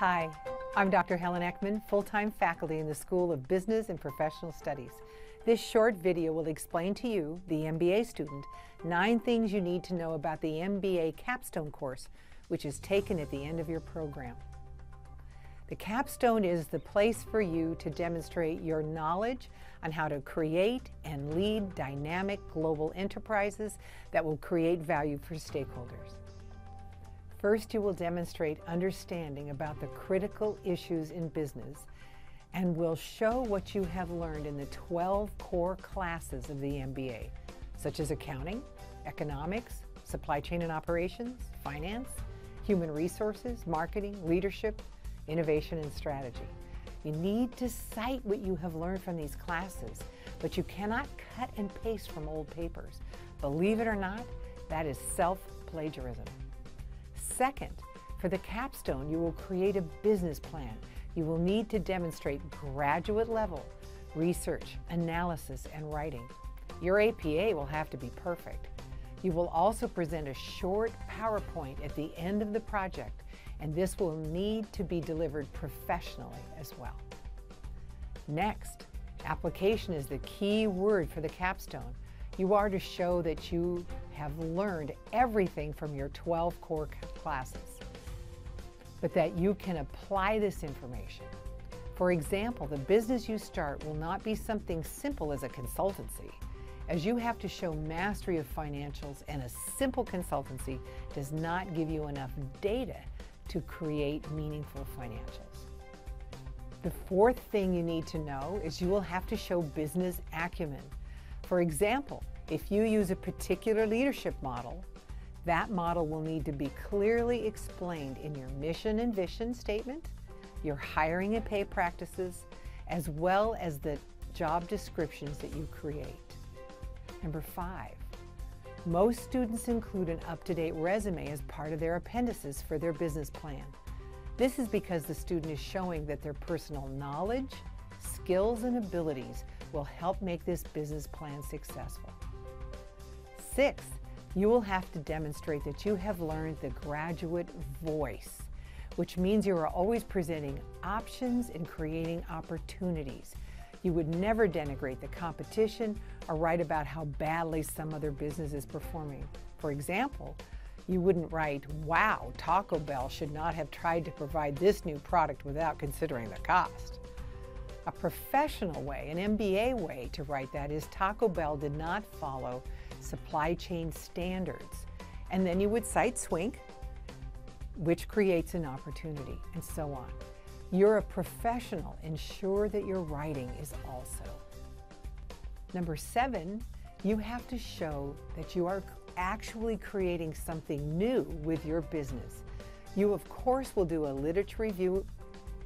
Hi, I'm Dr. Helen Eckmann, full-time faculty in the School of Business and Professional Studies. This short video will explain to you, the MBA student, nine things you need to know about the MBA capstone course, which is taken at the end of your program. The capstone is the place for you to demonstrate your knowledge on how to create and lead dynamic global enterprises that will create value for stakeholders. First, you will demonstrate understanding about the critical issues in business and will show what you have learned in the 12 core classes of the MBA, such as accounting, economics, supply chain and operations, finance, human resources, marketing, leadership, innovation, and strategy. You need to cite what you have learned from these classes, but you cannot cut and paste from old papers. Believe it or not, that is self-plagiarism. Second, for the capstone, you will create a business plan. You will need to demonstrate graduate level research, analysis, and writing. Your APA will have to be perfect. You will also present a short PowerPoint at the end of the project, and this will need to be delivered professionally as well. Next, application is the key word for the capstone. You are to show that you have learned everything from your 12 core classes, but that you can apply this information. For example, the business you start will not be something simple as a consultancy, as you have to show mastery of financials and a simple consultancy does not give you enough data to create meaningful financials. The fourth thing you need to know is you will have to show business acumen. For example, if you use a particular leadership model, that model will need to be clearly explained in your mission and vision statement, your hiring and pay practices, as well as the job descriptions that you create. Number five, most students include an up-to-date resume as part of their appendices for their business plan. This is because the student is showing that their personal knowledge, skills, and abilities will help make this business plan successful. Sixth, you will have to demonstrate that you have learned the graduate voice, which means you are always presenting options and creating opportunities. You would never denigrate the competition or write about how badly some other business is performing. For example, you wouldn't write, wow, Taco Bell should not have tried to provide this new product without considering the cost. A professional way, an MBA way to write that is Taco Bell did not follow supply chain standards. And then you would cite SWINK, which creates an opportunity, and so on. You're a professional. Ensure that your writing is also. Number seven, you have to show that you are actually creating something new with your business. You, of course, will do a literature review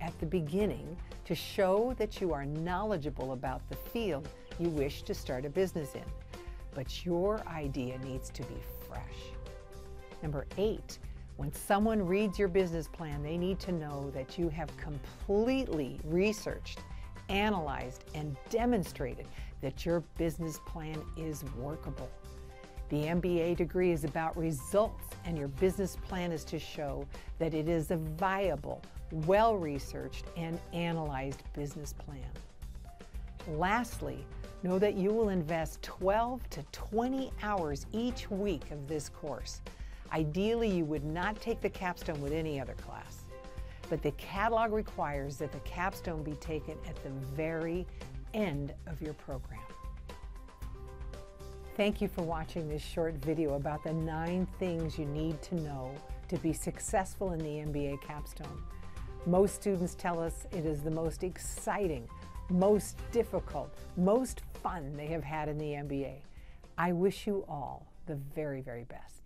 at the beginning to show that you are knowledgeable about the field you wish to start a business in. But your idea needs to be fresh. Number eight, when someone reads your business plan, they need to know that you have completely researched, analyzed, and demonstrated that your business plan is workable. The MBA degree is about results, and your business plan is to show that it is a viable, well-researched, and analyzed business plan. Lastly, know that you will invest 12 to 20 hours each week of this course. Ideally, you would not take the capstone with any other class, but the catalog requires that the capstone be taken at the very end of your program. Thank you for watching this short video about the nine things you need to know to be successful in the MBA capstone. Most students tell us it is the most exciting, most difficult, most fun they have had in the MBA. I wish you all the very, very best.